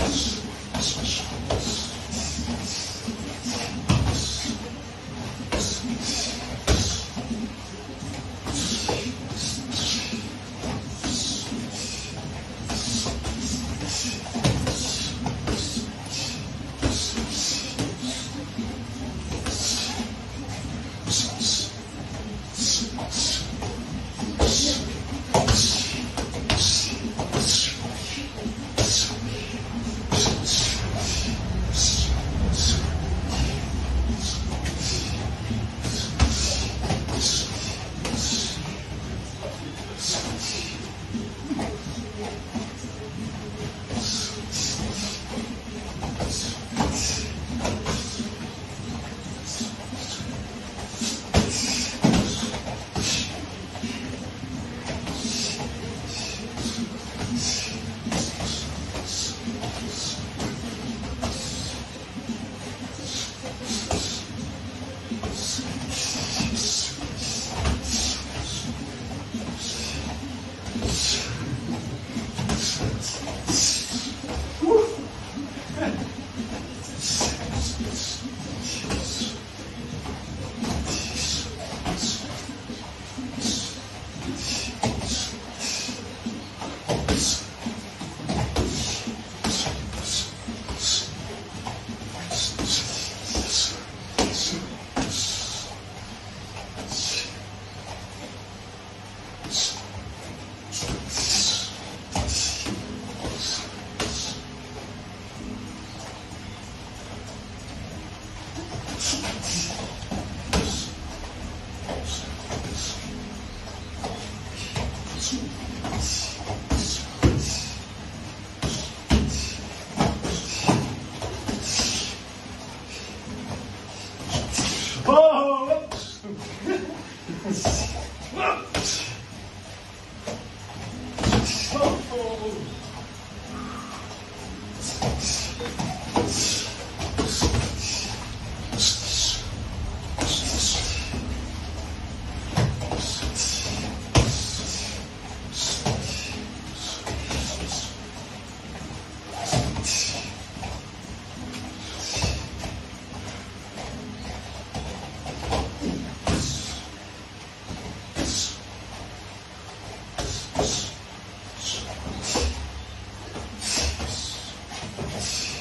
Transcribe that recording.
us.《どうしても》失礼します。你